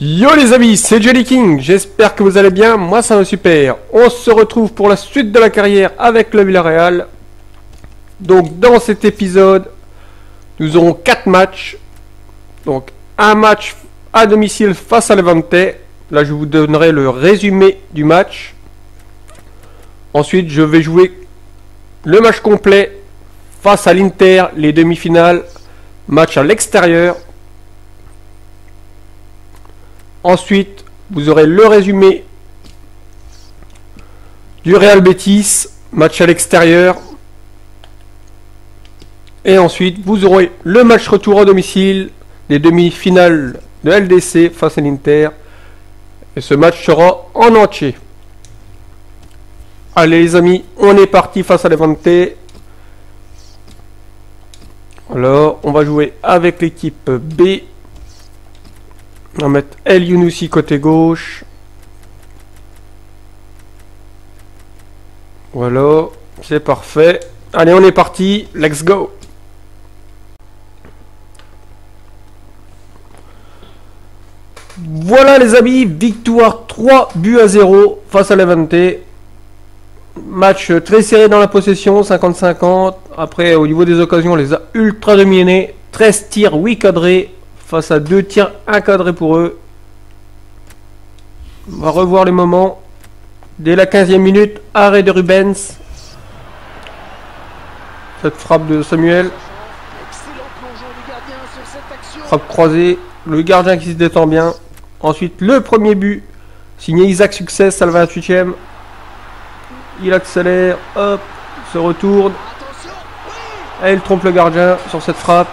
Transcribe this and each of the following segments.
Yo les amis, c'est Jelly King, j'espère que vous allez bien, moi ça va super. On se retrouve pour la suite de la carrière avec le Villarreal. Donc dans cet épisode, nous aurons 4 matchs. Donc un match à domicile face à Levante. Là je vous donnerai le résumé du match. Ensuite je vais jouer le match complet face à l'Inter, les demi-finales, match à l'extérieur. Ensuite, vous aurez le résumé du Real Betis, match à l'extérieur. Et ensuite, vous aurez le match retour à domicile des demi-finales de LDC face à l'Inter. Et ce match sera en entier. Allez les amis, on est parti face à Levante. Alors, on va jouer avec l'équipe B. On va mettre El Younousi côté gauche. Voilà, c'est parfait. Allez, on est parti. Let's go. Voilà les amis, victoire 3 buts à 0 face à Levante. Match très serré dans la possession, 50-50. Après, au niveau des occasions, on les a ultra dominés. 13 tirs, 8 cadrés, face à deux tirs encadrés pour eux. On va revoir les moments. Dès la 15e minute, arrêt de Rubens. Cette frappe de Samuel. Frappe croisée. Le gardien qui se détend bien. Ensuite, le premier but. Signé Isaac Success à la 28e. Il accélère. Hop. Se retourne. Et il trompe le gardien sur cette frappe.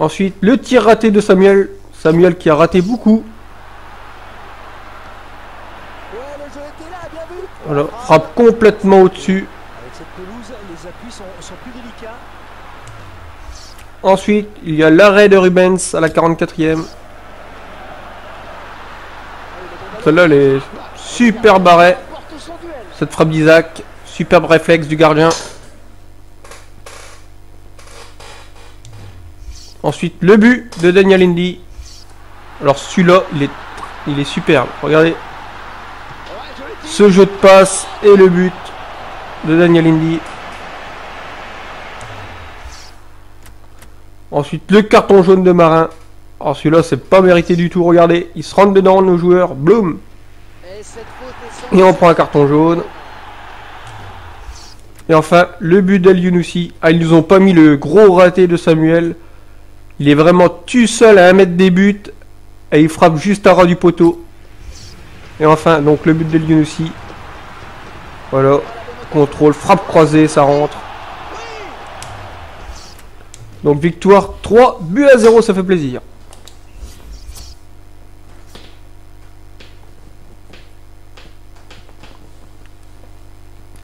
Ensuite, le tir raté de Samuel. Samuel qui a raté beaucoup. Voilà, frappe complètement au-dessus. Ensuite, il y a l'arrêt de Rubens à la 44e. Celle-là, elle est super barrée. Cette frappe d'Isaac. Superbe réflexe du gardien. Ensuite, le but de Daniel Indy. Alors celui-là, il est, il est superbe. Regardez. Ce jeu de passe et le but de Daniel Indy. Ensuite, le carton jaune de Marin. Alors celui-là, c'est pas mérité du tout. Regardez, il se rentre dedans, nos joueurs. Bloom. Et on prend un carton jaune. Et enfin, le but d'El Younousi. Ah, ils nous ont pas mis le gros raté de Samuel. Il est vraiment tout seul à un mètre des buts. Et il frappe juste à ras du poteau. Et enfin, donc le but de Lyon aussi. Voilà. Contrôle, frappe croisée, ça rentre. Donc victoire 3, but à 0, ça fait plaisir.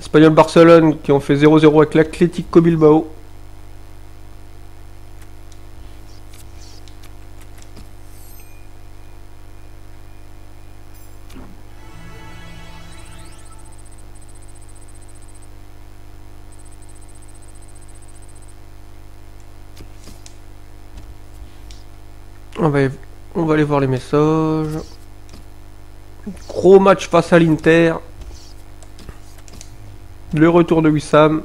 Espagnol Barcelone qui ont fait 0-0 avec l'Atlético Bilbao. On va, on aller voir les messages. Gros match face à l'Inter. Le retour de Wissam.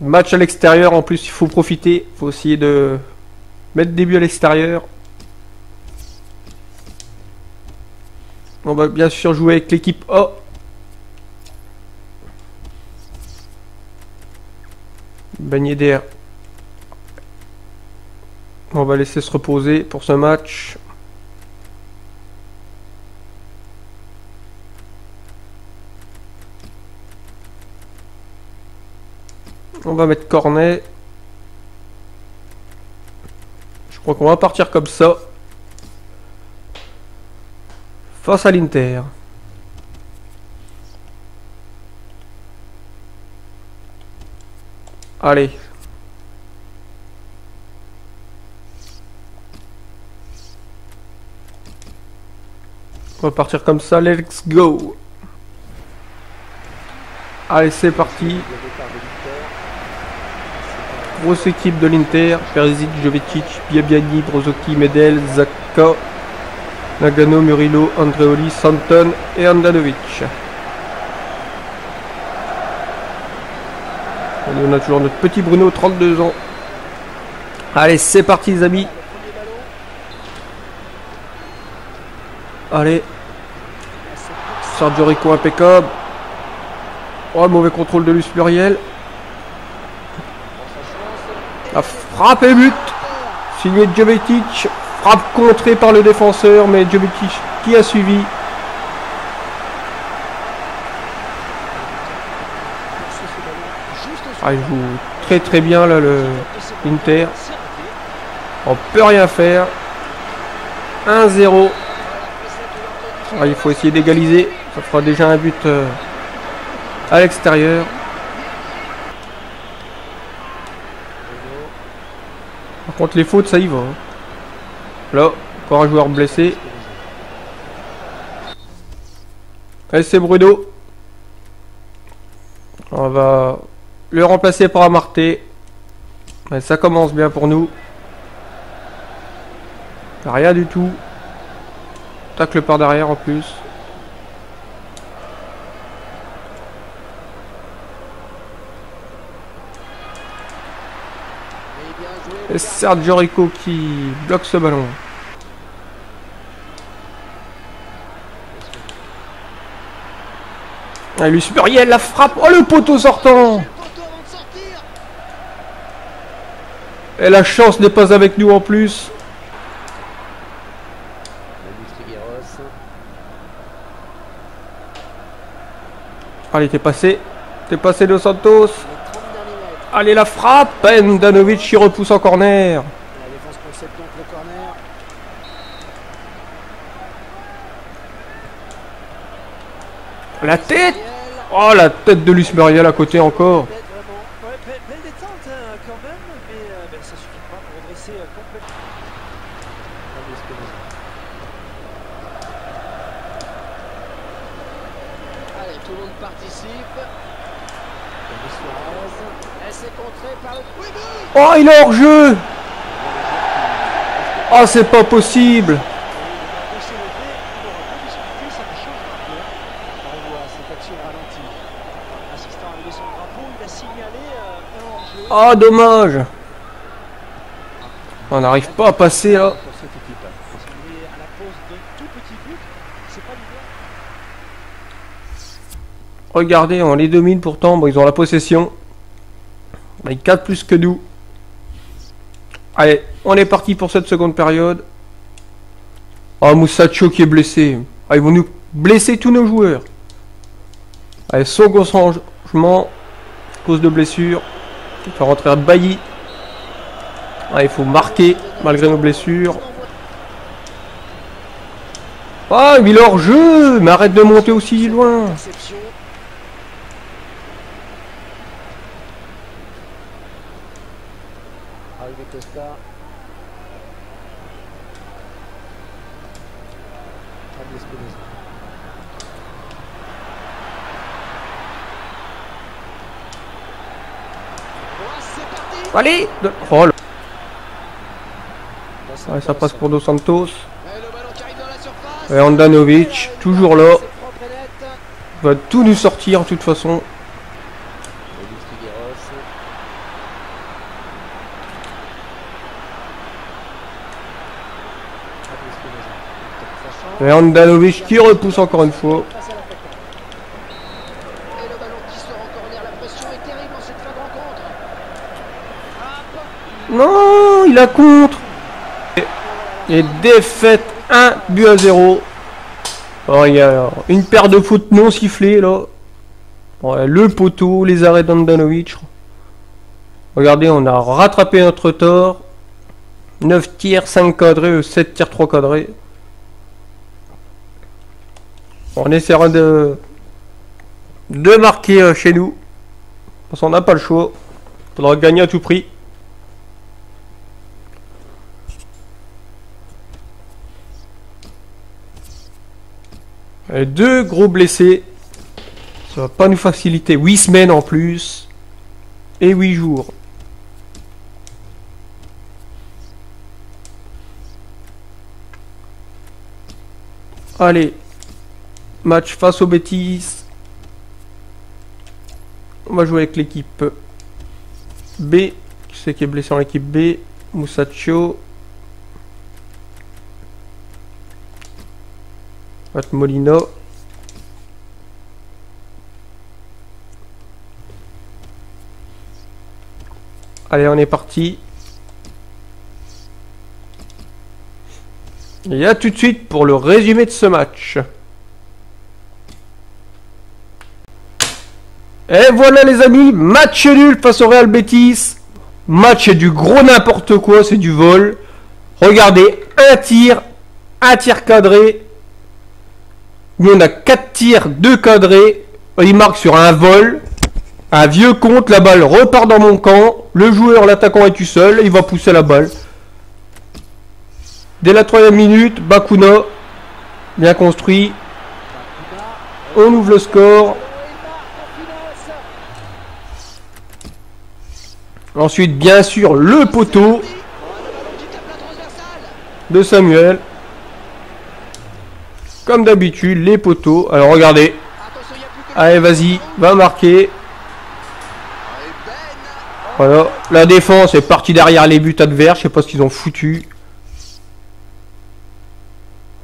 Match à l'extérieur, en plus il faut profiter. Il faut essayer de mettre des buts à l'extérieur. On va bien sûr jouer avec l'équipe A. Bagné d'air on va laisser se reposer pour ce match. On va mettre Cornet. Je crois qu'on va partir comme ça. Face à l'Inter. Allez, On va partir comme ça, let's go Allez, c'est parti grosse équipe de l'Inter. Perisic, Jovetic, Biabiani, Brozoki, Medel, Zakka, Nagano, Murillo, Andreoli, Santon et Andanovic. Et on a toujours notre petit Bruno, 32 ans. Allez, c'est parti les amis. Allez. Sergio Rico impeccable. Oh, mauvais contrôle de Luce Muriel. La frappe et but. Signé Jovetic. Frappe contrée par le défenseur, mais Jovetic qui a suivi. Ah, il joue très très bien là le Inter. On peut rien faire. 1-0. Ah, il faut essayer d'égaliser. Ça fera déjà un but euh, à l'extérieur. Par contre les fautes ça y va. hein. Là, encore un joueur blessé. Allez c'est Bruno. On va le remplacer par Amarté. Ça commence bien pour nous. Rien du tout. Tacle par derrière en plus. Et Sergio Rico qui bloque ce ballon. Ah, Luce Muriel, la frappe. Oh, le poteau sortant Et la chance n'est pas avec nous en plus. Allez, t'es passé. T'es passé de Santos. Allez, la frappe. Danovic qui repousse en corner. La tête. Oh, la tête de Luce Muriel à côté encore. Peut-être vraiment. Ouais, belle, belle détente hein, quand même, mais euh, ben, ça suffit pas pour redresser euh, complètement. Fabio Espinosa. Allez, tout le monde participe. Fabio Suarez. Elle s'est contrée par le... Oui, but Oh, il est hors jeu. Oh, c'est pas possible. Oh, dommage. On n'arrive pas à passer là. Regardez, on les domine pourtant. Bon, ils ont la possession. Ils 4 plus que nous. Allez, on est parti pour cette seconde période. Oh, Moussacho qui est blessé. Ah, ils vont nous blesser tous nos joueurs. Allez, second changement. Cause de blessure. Il faut rentrer Bailly. Ah, il faut marquer malgré nos blessures. Ah, il est jeu Mais arrête de monter aussi loin Allez de- Oh là. Ouais, ça passe pour Dos Santos. Et Andanovic, toujours là. Va tout nous sortir de toute façon. Luis Figueros. Fabio Espinosa. Tente sa chance. Et Andanovic qui repousse encore une fois. Non, il a contre. Et défaite 1 but à 0. Oh, il y a une paire de fautes non sifflées là. Le poteau, les arrêts d'Andanovic. Regardez, on a rattrapé notre tort. 9 tirs, 5 cadrés, 7 tirs, 3 cadrés. On essaiera de, de marquer euh, chez nous. Parce qu'on n'a pas le choix. Il faudra gagner à tout prix. Deux gros blessés. Ça va pas nous faciliter. 8 semaines en plus. Et 8 jours. Allez, Match face au Betis. On va jouer avec l'équipe B. Qui c'est qui est blessé en équipe B? Moussaccio. Matt Molino. Allez, on est parti. Et à tout de suite pour le résumé de ce match. Et voilà les amis, match nul face au Real Betis. Match du gros n'importe quoi, c'est du vol. Regardez, un tir, un tir cadré. Nous on a 4 tirs, 2 cadrés. Il marque sur un vol. Un vieux compte, la balle repart dans mon camp. Le joueur, l'attaquant est tout seul, il va pousser la balle. Dès la troisième minute, Bakuna, bien construit. On ouvre le score. Ensuite, bien sûr, le poteau de Samuel. Comme d'habitude, les poteaux. Alors regardez. Allez, vas-y, va marquer. Voilà, la défense est partie derrière les buts adverses. Je sais pas ce qu'ils ont foutu.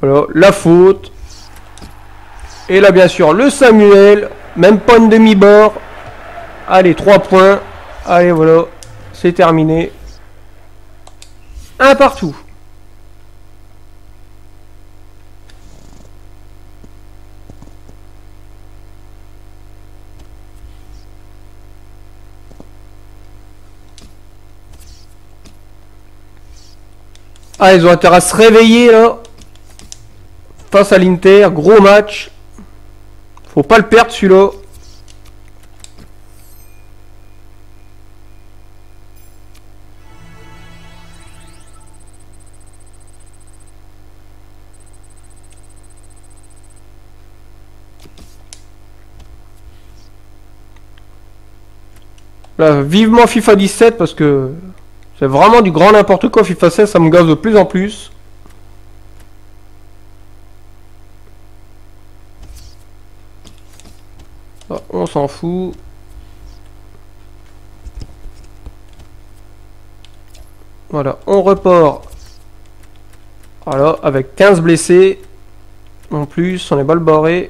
Voilà, la faute. Et là, bien sûr, le Samuel. Même pas une demi-bord. Allez, 3 points. Allez, voilà. C'est terminé. Un partout. Ah, ils ont intérêt à se réveiller là. Face à l'Inter, gros match. Faut pas le perdre celui-là. Vivement FIFA 17 parce que c'est vraiment du grand n'importe quoi FIFA 16, ça me gaz de plus en plus. Ah, on s'en fout. Voilà, on repart. Voilà, avec 15 blessés. En plus, on est balle barré.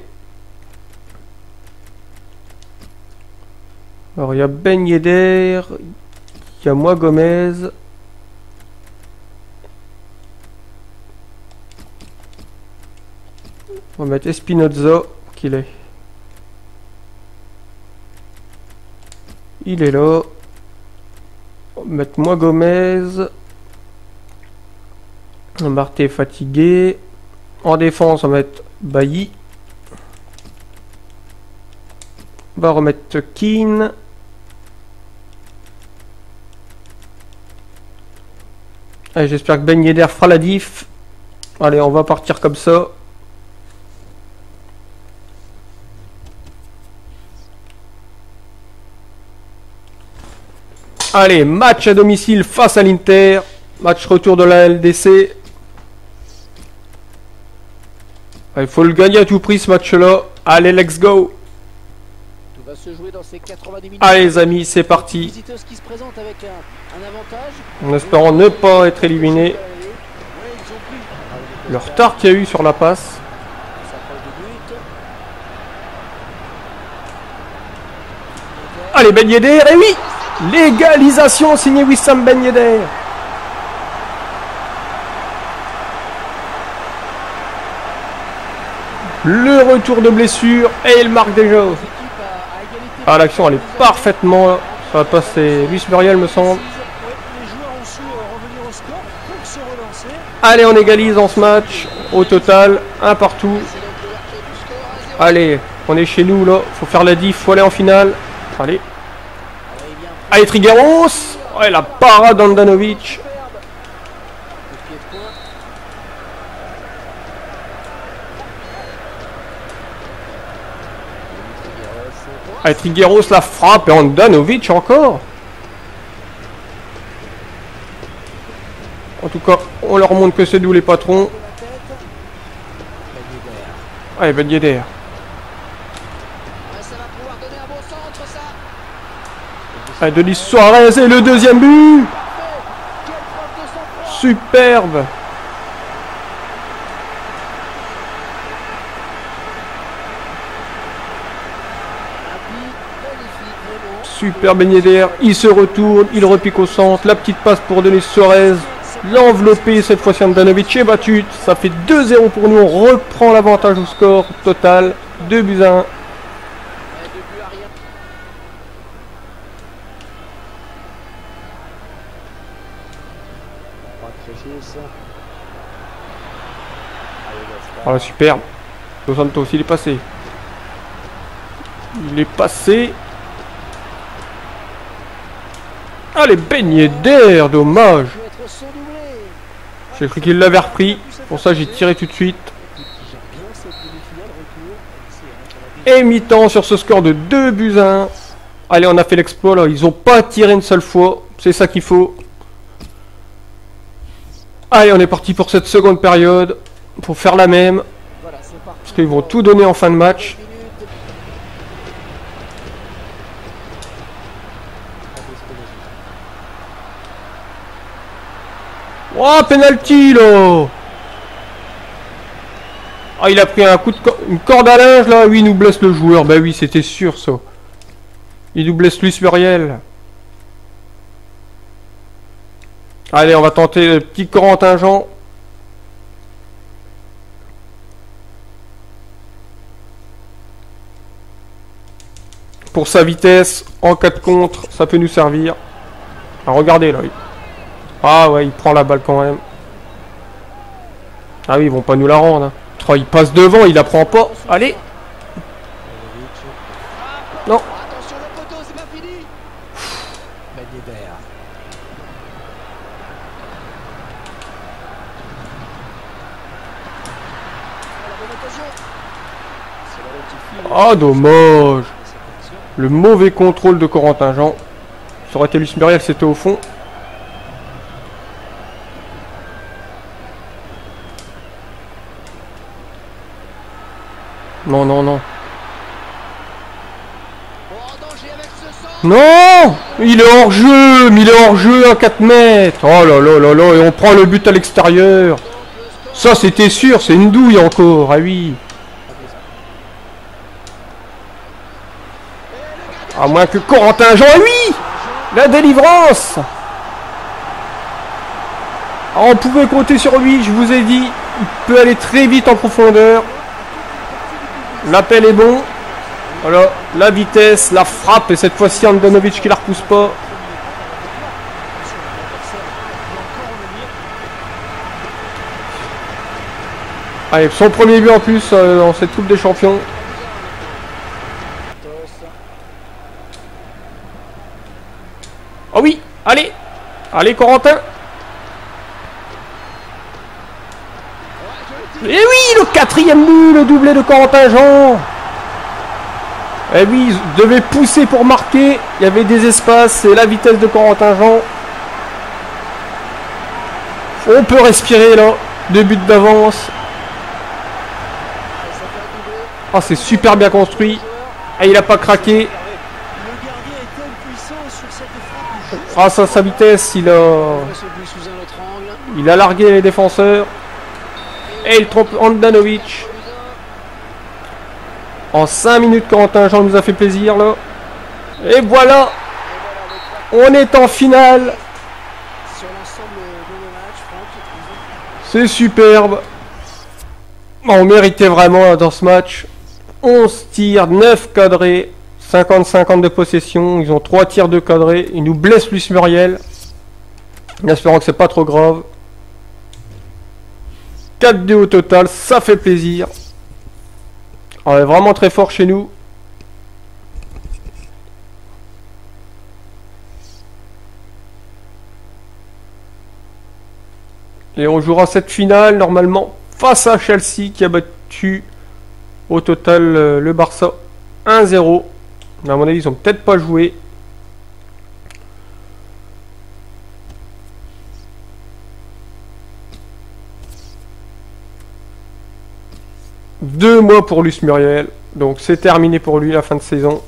Alors il y a Ben Yedder, il y a moi Gomez. On va mettre Espinoza, qu'il est. Il est là. On va mettre moi Gomez. Est fatigué. En défense, on va mettre Bailly. On va remettre Keane. Allez, j'espère que Ben Yedder fera la diff. Allez, on va partir comme ça. Allez, match à domicile face à l'Inter. Match retour de la LDC. Il faut le gagner à tout prix ce match-là. Allez, let's go. Tout va se jouer dans ces 90 minutes. Allez les amis, c'est parti. Visiteuse qui se présente avec un. En espérant ne pas être éliminé. Le retard qu'il y a eu sur la passe. Allez, Ben Yedder, et oui Légalisation signé Wissam Ben Yedder. Le retour de blessure, et il marque déjà. Ah, l'action, elle est parfaitement... Ça va passer Luis Muriel, me semble. Ouais, les joueurs ont su euh, revenir au score pour se relancer. Allez, on égalise dans ce match. Au total, un partout. C'est donc l'ouverture du score à 0. Allez, on est chez nous, là. Faut faire la diff, faut aller en finale. Allez. Allez, Trigueros Ouais, la parade d'Andanovic. Allez, Trigueros la frappe et Andanovic encore. En tout cas, on leur montre que c'est nous les patrons. la tête. Ben Yedder. Allez, Ben. Allez, Denis Suarez et le deuxième but. Superbe. Super Ben Yedder, il se retourne, il repique au centre, la petite passe pour Denis Suarez, l'enveloppé cette fois-ci Andanovic est battu, ça fait 2-0 pour nous, on reprend l'avantage au score total, 2 buts à 1. Ouais, deux buts à rien. Pas de Créchis. Allez, Gaspard. Voilà, superbe. Dos Santos, il est passé. Il est passé. Allez, baigné d'air, dommage. peut être son doublé. J'ai cru qu'il l'avait repris. Pour ça, j'ai tiré tout de suite. Et mi-temps sur ce score de 2 buts à 1. Allez, on a fait l'exploit. Ils ont pas tiré une seule fois. C'est ça qu'il faut. Allez, on est parti pour cette seconde période. Pour faire la même. Parce qu'ils vont tout donner en fin de match. Minute. Oh, penalty là Ah, il a pris un coup de une corde à linge là. Oui, il nous blesse le joueur. Bah oui, c'était sûr ça. Il nous blesse Luis Muriel. Allez, on va tenter le petit Corentin Jean. Pour sa vitesse, en cas de contre, ça peut nous servir. Ah, regardez là. Ah ouais, il prend la balle quand même. Ah oui, ils vont pas nous la rendre. hein. Il passe devant, il la prend pas. Allez Non. Ah dommage. Le mauvais contrôle de Corentin Jean. Ça aurait été Luis Muriel, c'était au fond. Non, non, non. Non Il est hors jeu Mais il est hors jeu à 4 mètres Oh là là là là Et on prend le but à l'extérieur. Ça c'était sûr, c'est une douille encore, ah oui À moins que Corentin Jean, ah oui La délivrance Ah, On pouvait compter sur lui, je vous ai dit, il peut aller très vite en profondeur. L'appel est bon. Voilà, la vitesse, la frappe, et cette fois-ci Andanovic qui la repousse pas. Allez, son premier but en plus euh, dans cette Coupe des Champions. Oh oui, allez Allez Corentin Et oui, le quatrième but, le doublé de Corentin Jean Eh oui, ils devaient pousser pour marquer, il y avait des espaces, et la vitesse de Corentin Jean. On peut respirer là, deux buts d'avance. Ah, c'est super bien construit. Ah, il a pas craqué. Grâce à sa vitesse, il il a largué les défenseurs. Et il trompe Andanovic. En 5 minutes, Corentin Jean nous a fait plaisir là. Et voilà, on est en finale. C'est superbe. On méritait vraiment dans ce match. 11 tirs, 9 cadrés, 50-50 de possession. Ils ont 3 tirs de cadrés. Ils nous blessent Luis Muriel. En espérant que c'est pas trop grave. 4-2 au total, ça fait plaisir. On est vraiment très fort chez nous. Et on jouera cette finale normalement face à Chelsea qui a battu au total euh, le Barça 1-0. Mais à mon avis, ils ont peut-être pas joué. Deux mois pour Luce Muriel. Donc c'est terminé pour lui la fin de saison.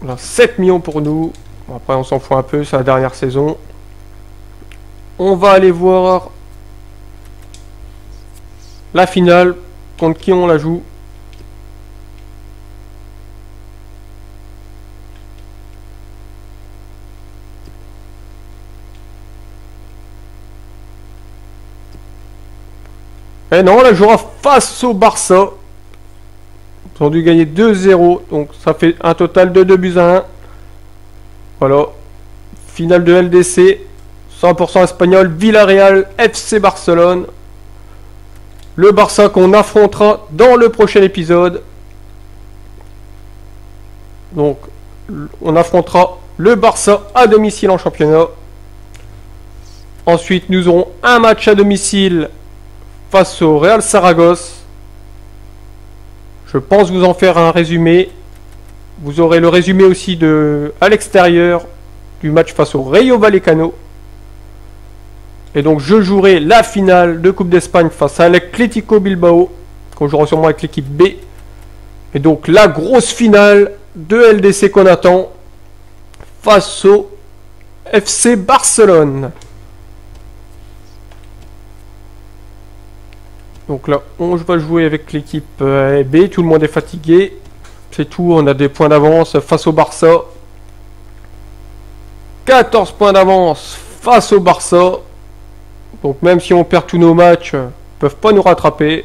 Voilà, 7 millions pour nous. Après on s'en fout un peu, c'est la dernière saison. On va aller voir la finale. Contre qui on la joue Et non, on la jouera face au Barça. Ils ont dû gagner 2-0. Donc ça fait un total de 2 buts à 1. Voilà. Finale de LDC. 100% espagnol. Villarreal, FC Barcelone. Le Barça qu'on affrontera dans le prochain épisode. Donc on affrontera le Barça à domicile en championnat. Ensuite, nous aurons un match à domicile face au Real Saragosse. Je pense vous en faire un résumé. Vous aurez le résumé aussi de à l'extérieur du match face au Rayo Vallecano. Et donc je jouerai la finale de Coupe d'Espagne face à l'Atlético Bilbao, qu'on jouera sûrement avec l'équipe B. Et donc la grosse finale de LDC qu'on attend face au FC Barcelone. Donc là, on va jouer avec l'équipe euh, B. Tout le monde est fatigué. C'est tout. On a des points d'avance face au Barça. 14 points d'avance face au Barça. Donc même si on perd tous nos matchs, ils peuvent pas nous rattraper.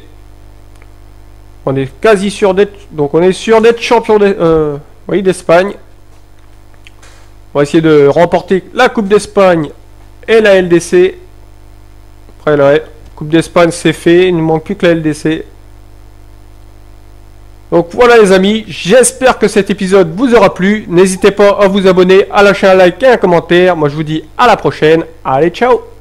On est quasi sûr d'être. Donc on est sûr d'être champion euh, d'Espagne. On va essayer de remporter la Coupe d'Espagne et la LDC. Après là, Coupe d'Espagne, c'est fait. Il ne manque plus que la LDC. Donc voilà les amis, j'espère que cet épisode vous aura plu. N'hésitez pas à vous abonner, à lâcher un like et un commentaire. Moi je vous dis à la prochaine. Allez, ciao